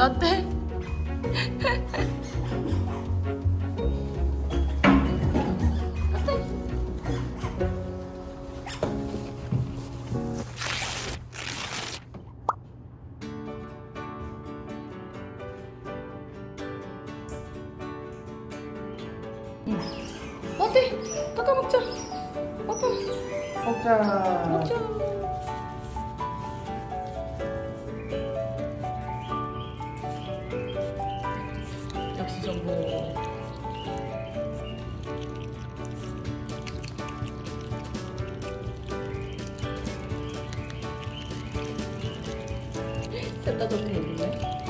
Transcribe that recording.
어때? 어때? 깎아 먹자. 아빠 먹자. 먹자. 전부. 셋다 저렇게 먹네.